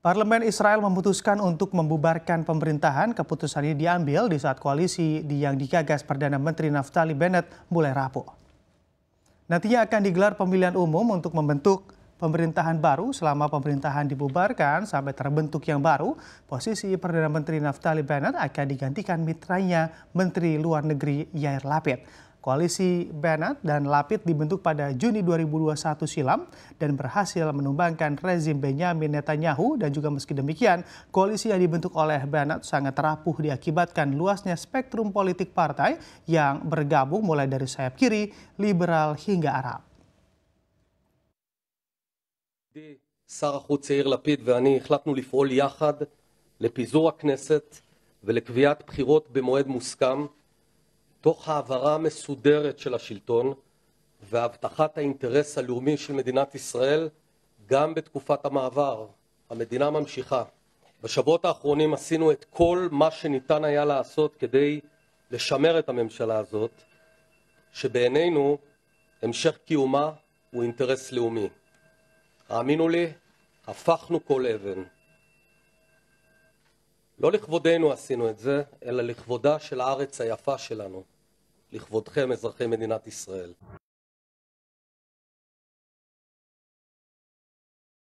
Parlemen Israel memutuskan untuk membubarkan pemerintahan. Keputusan ini diambil di saat koalisi yang digagas Perdana Menteri Naftali Bennett mulai rapuh. Nantinya akan digelar pemilihan umum untuk membentuk pemerintahan baru selama pemerintahan dibubarkan sampai terbentuk yang baru, posisi Perdana Menteri Naftali Bennett akan digantikan mitranya Menteri Luar Negeri Yair Lapid. Koalisi Bennett dan Lapid dibentuk pada Juni 2021 silam dan berhasil menumbangkan rezim Benjamin Netanyahu dan juga meski demikian, koalisi yang dibentuk oleh Bennett sangat rapuh diakibatkan luasnya spektrum politik partai yang bergabung mulai dari sayap kiri, liberal hingga Arab. שר החוץ יאיר לפיד ואני החלטנו לפעול יחד לפיזור הכנסת ולקביעת בחירות במועד מוסכם תוך העברה מסודרת של השלטון והבטחת האינטרס הלאומי של מדינת ישראל גם בתקופת המעבר. המדינה ממשיכה. בשבועות האחרונים עשינו את כל מה שניתן היה לעשות כדי לשמר את הממשלה הזאת, שבעינינו המשך קיומה הוא אינטרס לאומי. האמינו לי, הפכנו כל אבן. לא לכבודנו עשינו את זה, אלא לכבודה של הארץ היפה שלנו. לכבודכם, אזרחי מדינת ישראל.